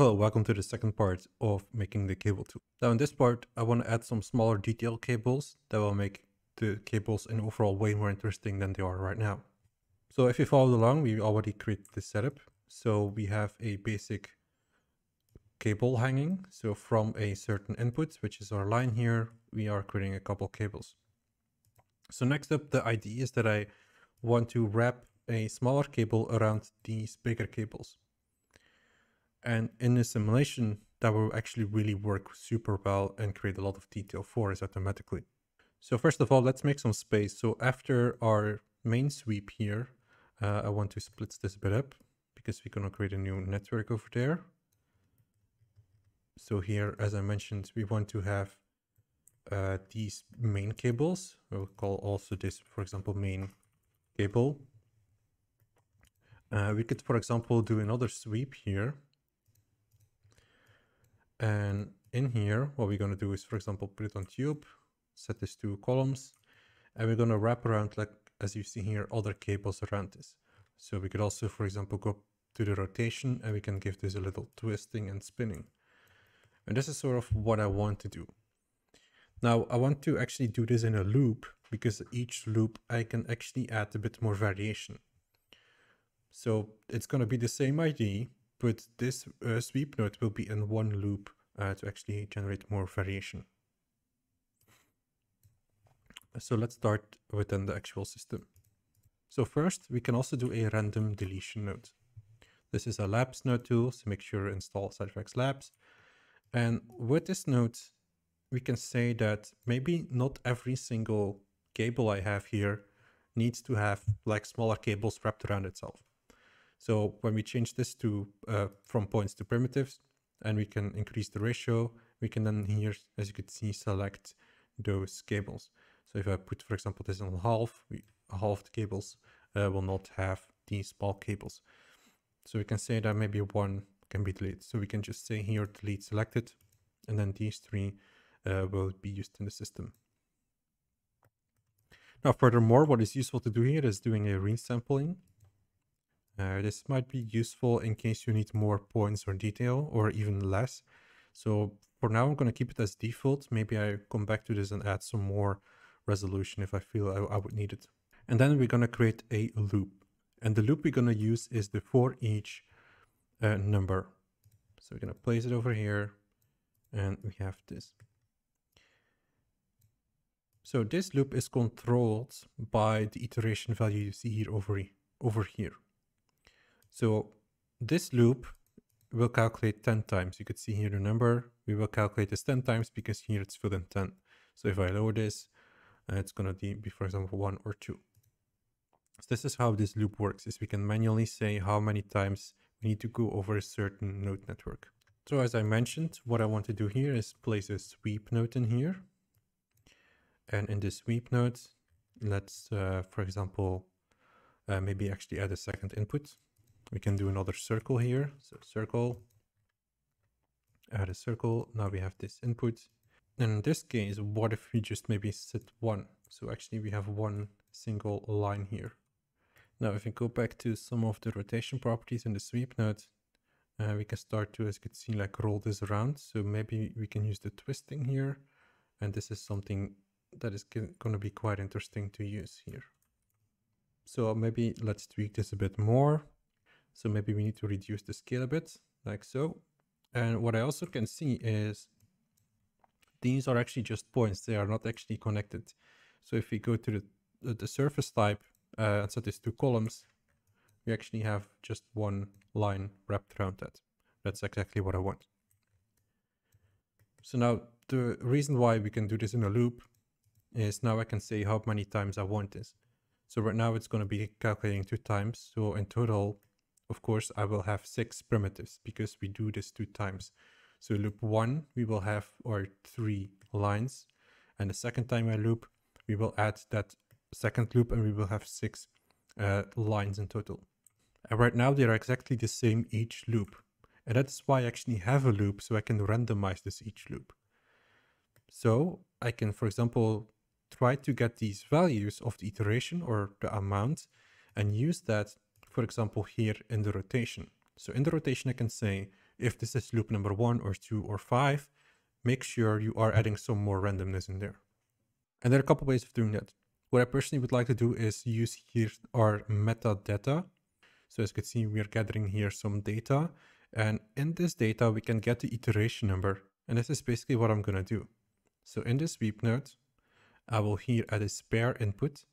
Hello, welcome to the second part of making the cable tool. Now in this part, I want to add some smaller detail cables that will make the cables in overall way more interesting than they are right now. So if you followed along, we already created this setup. So we have a basic cable hanging. So from a certain input, which is our line here, we are creating a couple cables. So next up, the idea is that I want to wrap a smaller cable around these bigger cables. And in the simulation, that will actually really work super well and create a lot of detail for us automatically. So first of all, let's make some space. So after our main sweep here, uh, I want to split this a bit up because we're going to create a new network over there. So here, as I mentioned, we want to have uh, these main cables. We'll call also this, for example, main cable. Uh, we could, for example, do another sweep here. And in here, what we're going to do is, for example, put it on tube, set this to columns, and we're going to wrap around, like as you see here, other cables around this. So we could also, for example, go to the rotation and we can give this a little twisting and spinning. And this is sort of what I want to do. Now I want to actually do this in a loop because each loop I can actually add a bit more variation. So it's going to be the same idea, but this uh, sweep node will be in one loop uh, to actually generate more variation. So let's start within the actual system. So first, we can also do a random deletion node. This is a labs node tool, so make sure to install SideFX Labs. And with this node, we can say that maybe not every single cable I have here needs to have like smaller cables wrapped around itself. So when we change this to uh, from points to primitives and we can increase the ratio, we can then here, as you can see, select those cables. So if I put, for example, this on half, we, half the cables uh, will not have these small cables. So we can say that maybe one can be deleted. So we can just say here delete selected, and then these three uh, will be used in the system. Now, furthermore, what is useful to do here is doing a resampling. Uh, this might be useful in case you need more points or detail or even less. So for now, I'm going to keep it as default. Maybe I come back to this and add some more resolution if I feel I, I would need it. And then we're going to create a loop. And the loop we're going to use is the for each uh, number. So we're going to place it over here and we have this. So this loop is controlled by the iteration value you see here over, over here. So this loop will calculate 10 times. You could see here the number. We will calculate this 10 times because here it's filled in 10. So if I lower this, uh, it's going to be, for example, 1 or 2. So this is how this loop works, is we can manually say how many times we need to go over a certain node network. So as I mentioned, what I want to do here is place a sweep node in here. And in this sweep node, let's, uh, for example, uh, maybe actually add a second input. We can do another circle here. So circle, add a circle. Now we have this input. And in this case, what if we just maybe set one? So actually we have one single line here. Now, if we go back to some of the rotation properties in the sweep node, uh, we can start to, as you can see, like roll this around. So maybe we can use the twisting here. And this is something that is going to be quite interesting to use here. So maybe let's tweak this a bit more. So maybe we need to reduce the scale a bit, like so. And what I also can see is these are actually just points. They are not actually connected. So if we go to the, the surface type uh, and set these to columns, we actually have just one line wrapped around that. That's exactly what I want. So now the reason why we can do this in a loop is now I can say how many times I want this. So right now it's going to be calculating two times. So in total, of course, I will have six primitives because we do this two times. So loop one, we will have our three lines. And the second time I loop, we will add that second loop and we will have six uh, lines in total. And right now they are exactly the same each loop. And that's why I actually have a loop so I can randomize this each loop. So I can, for example, try to get these values of the iteration or the amount and use that, for example, here in the rotation. So in the rotation, I can say if this is loop number one or two or five, make sure you are adding some more randomness in there. And there are a couple ways of doing that. What I personally would like to do is use here our metadata. So as you can see, we are gathering here some data. And in this data, we can get the iteration number. And this is basically what I'm going to do. So in this sweep node, I will here add a spare input.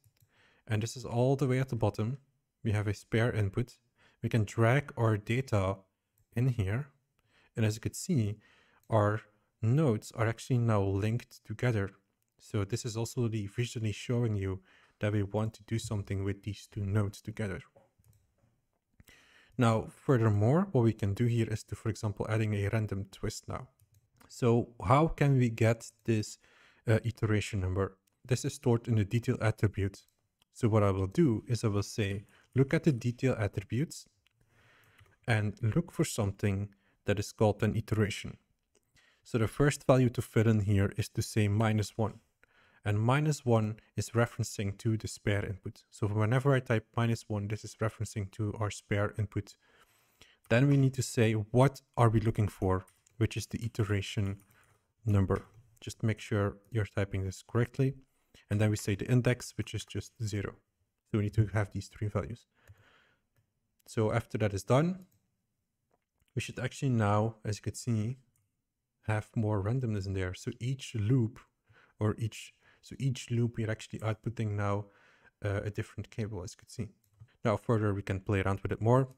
And this is all the way at the bottom. We have a spare input. We can drag our data in here. And as you can see, our nodes are actually now linked together. So this is also the visually showing you that we want to do something with these two nodes together. Now, furthermore, what we can do here is to, for example, adding a random twist now. So how can we get this uh, iteration number? This is stored in the detail attribute. So what I will do is I will say, look at the detail attributes and look for something that is called an iteration. So the first value to fill in here is to say minus one and minus one is referencing to the spare input. So whenever I type minus one, this is referencing to our spare input. Then we need to say, what are we looking for? Which is the iteration number. Just make sure you're typing this correctly. And then we say the index, which is just zero. So we need to have these three values. So after that is done, we should actually now, as you can see, have more randomness in there. So each loop or each so each loop we're actually outputting now uh, a different cable as you can see. Now further we can play around with it more.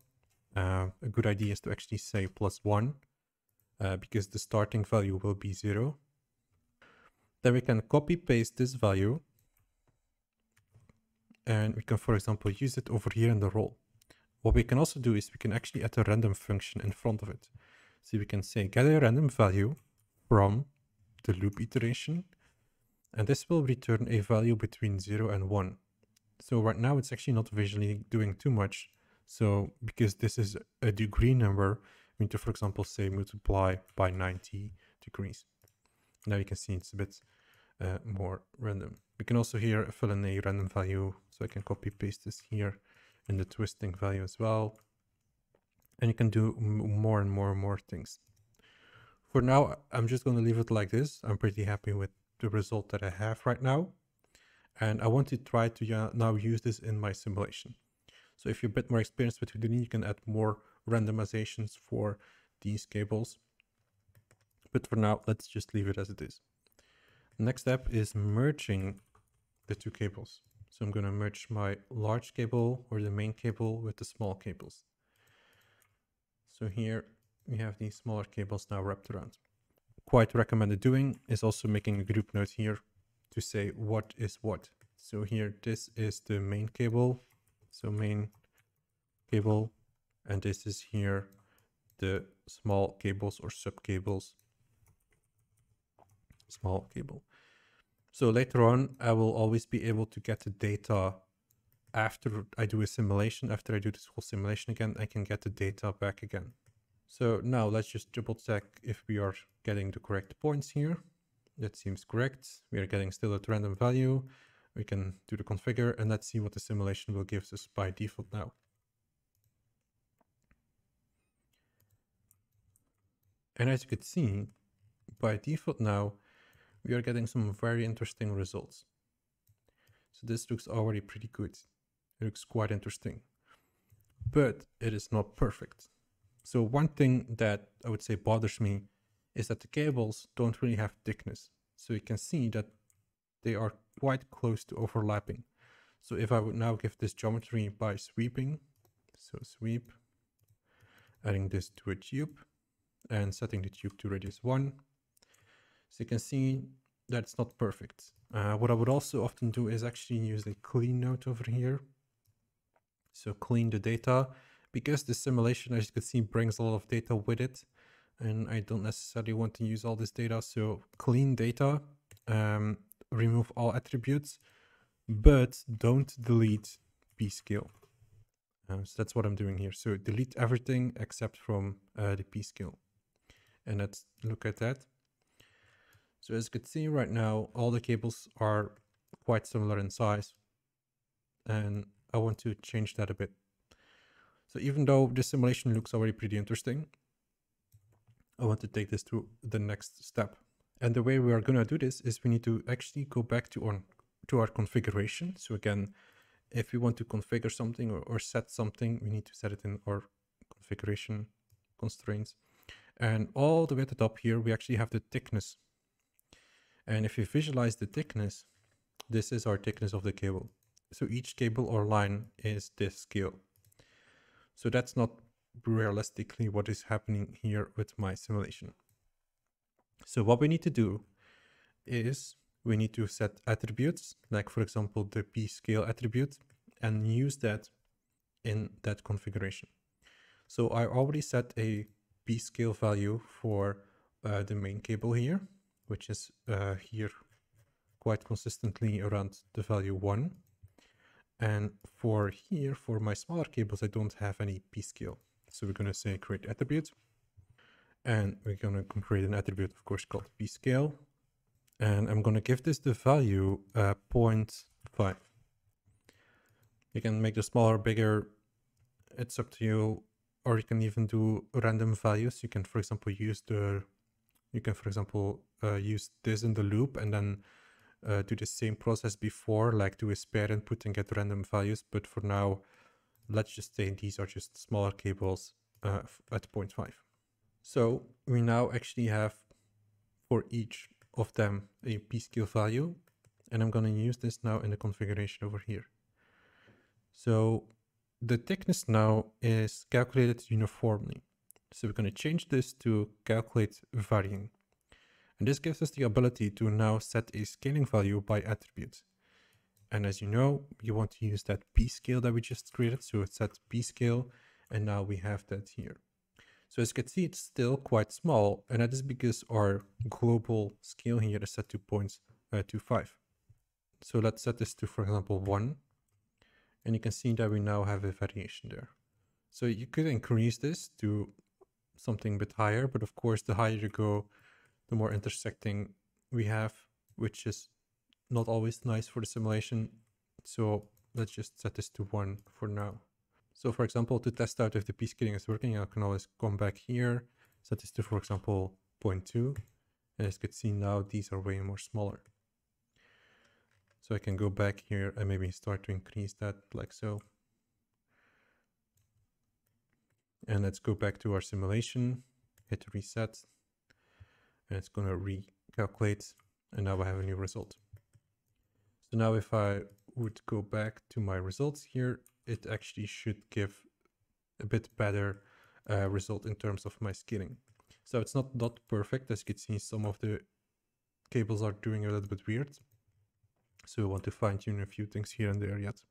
Uh, a good idea is to actually say plus one uh, because the starting value will be zero. Then we can copy paste this value and we can for example use it over here in the roll. What we can also do is we can actually add a random function in front of it. So we can say get a random value from the loop iteration and this will return a value between 0 and 1. So right now it's actually not visually doing too much. So because this is a degree number, we need to, for example, say multiply by 90 degrees. Now you can see it's a bit uh, more random. We can also here fill in a random value. So I can copy paste this here in the twisting value as well. And you can do more and more and more things. For now, I'm just going to leave it like this. I'm pretty happy with the result that I have right now. And I want to try to uh, now use this in my simulation. So if you're a bit more experienced with Houdini, you can add more randomizations for these cables. But for now, let's just leave it as it is. Next step is merging the two cables. So I'm going to merge my large cable or the main cable with the small cables. So here we have these smaller cables now wrapped around quite recommended doing is also making a group node here to say what is what. So here, this is the main cable. So main cable, and this is here the small cables or sub cables. Small cable. So later on, I will always be able to get the data after I do a simulation. After I do this whole simulation again, I can get the data back again. So now let's just double check if we are getting the correct points here. That seems correct. We are getting still a random value. We can do the configure and let's see what the simulation will give us by default now. And as you can see, by default now, we are getting some very interesting results. So this looks already pretty good. It looks quite interesting, but it is not perfect. So one thing that I would say bothers me is that the cables don't really have thickness. So you can see that they are quite close to overlapping. So if I would now give this geometry by sweeping, so sweep, adding this to a tube and setting the tube to radius 1, so you can see that it's not perfect. Uh, what I would also often do is actually use a clean node over here. So clean the data because the simulation, as you can see, brings a lot of data with it. And I don't necessarily want to use all this data. So clean data, um, remove all attributes, but don't delete p-scale. Um, so that's what I'm doing here. So delete everything except from uh, the p-scale. And let's look at that. So as you can see right now, all the cables are quite similar in size. And I want to change that a bit. So even though this simulation looks already pretty interesting, I want to take this to the next step. And the way we are going to do this is we need to actually go back to our, to our configuration. So again, if we want to configure something or, or set something, we need to set it in our configuration constraints. And all the way at the top here, we actually have the thickness. And if you visualize the thickness, this is our thickness of the cable. So each cable or line is this scale. So that's not realistically what is happening here with my simulation. So what we need to do is we need to set attributes, like for example, the P scale attribute and use that in that configuration. So I already set a P scale value for uh, the main cable here, which is uh, here quite consistently around the value one. And for here, for my smaller cables, I don't have any P scale. So we're going to say create attribute. And we're going to create an attribute, of course, called P scale. And I'm going to give this the value uh, 0.5. You can make the smaller, bigger. It's up to you. Or you can even do random values. You can, for example, use the, you can, for example, uh, use this in the loop and then uh, do the same process before, like do a spare input and get random values. But for now, let's just say these are just smaller cables uh, at 0.5. So we now actually have for each of them a p-scale value. And I'm going to use this now in the configuration over here. So the thickness now is calculated uniformly. So we're going to change this to calculate varying. And this gives us the ability to now set a scaling value by attribute. And as you know, you want to use that p scale that we just created. So it's set p scale, and now we have that here. So as you can see, it's still quite small, and that is because our global scale here is set to 0.25. Uh, so let's set this to, for example, 1. And you can see that we now have a variation there. So you could increase this to something a bit higher, but of course, the higher you go, the more intersecting we have, which is not always nice for the simulation. So let's just set this to one for now. So for example, to test out if the p-scaling is working, I can always come back here, set this to, for example, 0.2. And as you can see now, these are way more smaller. So I can go back here and maybe start to increase that like so. And let's go back to our simulation, hit reset, and it's going to recalculate, and now I have a new result. So now if I would go back to my results here, it actually should give a bit better uh, result in terms of my scaling. So it's not not perfect, as you can see, some of the cables are doing a little bit weird. So we want to fine tune a few things here and there yet.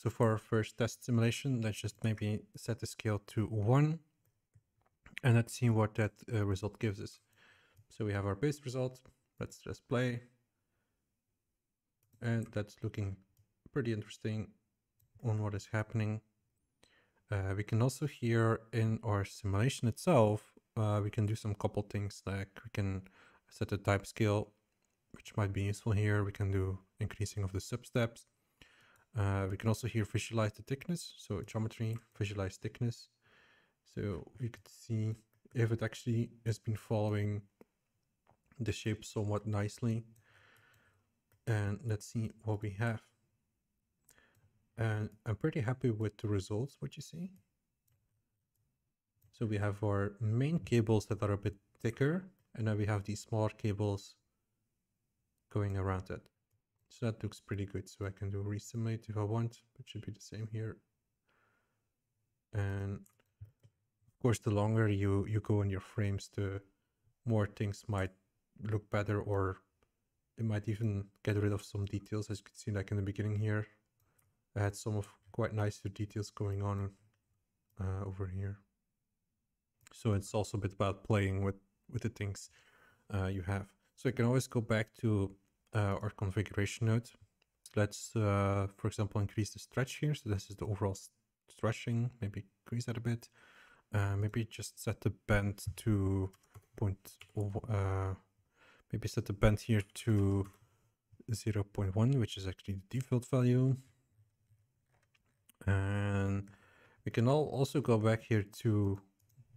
So for our first test simulation, let's just maybe set the scale to one and let's see what that uh, result gives us. So we have our base result. Let's just play and that's looking pretty interesting on what is happening. Uh, we can also here in our simulation itself, uh, we can do some couple things like we can set a time scale, which might be useful here. We can do increasing of the substeps. Uh, we can also here visualize the thickness, so geometry, visualize thickness. So you could see if it actually has been following the shape somewhat nicely and let's see what we have. And I'm pretty happy with the results, what you see. So we have our main cables that are a bit thicker, and then we have these smaller cables going around it. So that looks pretty good. So I can do resimulate if I want, it should be the same here. And of course, the longer you, you go in your frames, the more things might look better or it might even get rid of some details as you can see like in the beginning here I had some of quite nicer details going on uh, over here so it's also a bit about playing with with the things uh, you have so I can always go back to uh, our configuration node let's uh, for example increase the stretch here. So this is the overall stretching. Maybe increase that a bit. Uh, maybe just set the bend to point uh, maybe set the bend here to 0 0.1, which is actually the default value. And we can all also go back here to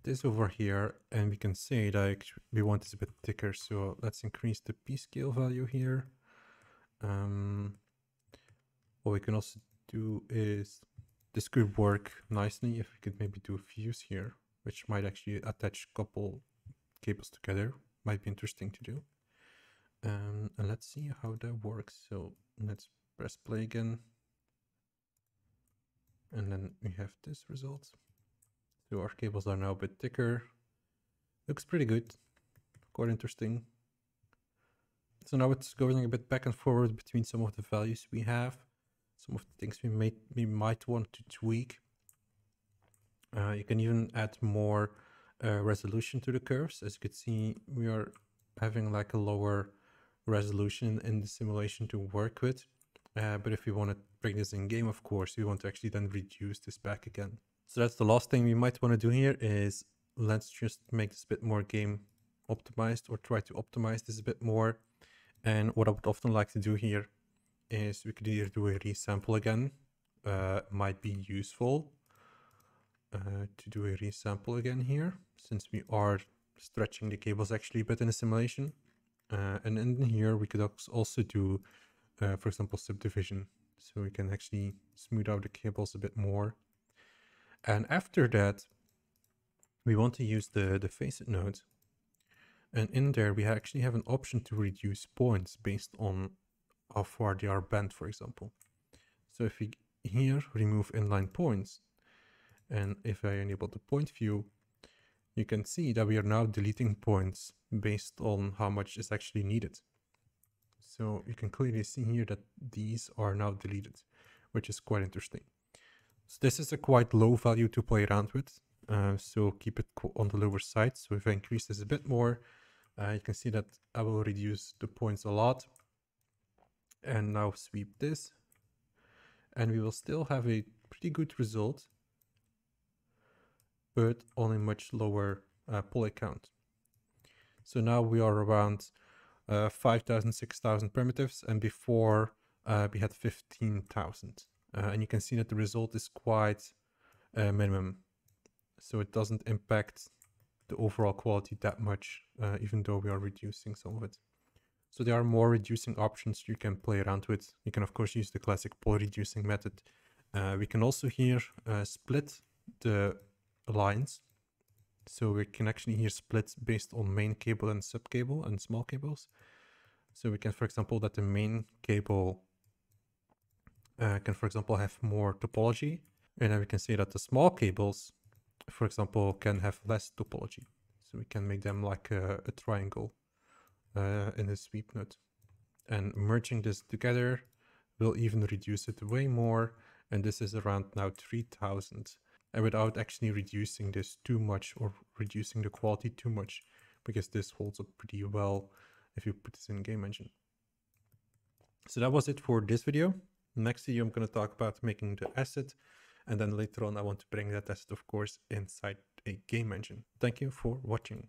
this over here and we can say that we want this a bit thicker. So let's increase the P scale value here. Um, what we can also do is this could work nicely if we could maybe do a fuse here, which might actually attach a couple cables together. Might be interesting to do. Um, and let's see how that works. So let's press play again. And then we have this result. Our cables are now a bit thicker. Looks pretty good. Quite interesting. So now it's going a bit back and forward between some of the values we have. Some of the things we, may, we might want to tweak. Uh, you can even add more uh, resolution to the curves. As you can see, we are having like a lower resolution in the simulation to work with. Uh, but if we want to bring this in game, of course, we want to actually then reduce this back again. So that's the last thing we might want to do here is let's just make this a bit more game optimized or try to optimize this a bit more. And what I would often like to do here is we could either do a resample again, uh, might be useful uh, to do a resample again here, since we are stretching the cables actually a bit in the simulation. Uh, and in here we could also do, uh, for example, subdivision. So we can actually smooth out the cables a bit more and after that, we want to use the, the facet node. And in there, we actually have an option to reduce points based on how far they are bent, for example. So if we here remove inline points, and if I enable the point view, you can see that we are now deleting points based on how much is actually needed. So you can clearly see here that these are now deleted, which is quite interesting. So this is a quite low value to play around with. Uh, so keep it on the lower side. So if I increase this a bit more, uh, you can see that I will reduce the points a lot. And now sweep this. And we will still have a pretty good result, but on a much lower uh, poly count. So now we are around uh, 5,000, 6,000 primitives, and before uh, we had 15,000. Uh, and you can see that the result is quite uh, minimum. So it doesn't impact the overall quality that much, uh, even though we are reducing some of it. So there are more reducing options you can play around with. You can of course use the classic poly reducing method. Uh, we can also here uh, split the lines. So we can actually here split based on main cable and sub cable and small cables. So we can, for example, that the main cable uh, can, for example, have more topology. And then we can see that the small cables, for example, can have less topology. So we can make them like a, a triangle uh, in the sweep node. And merging this together will even reduce it way more. And this is around now 3000 and without actually reducing this too much or reducing the quality too much because this holds up pretty well if you put this in game engine. So that was it for this video. Next video, I'm going to talk about making the asset. And then later on, I want to bring that asset, of course, inside a game engine. Thank you for watching.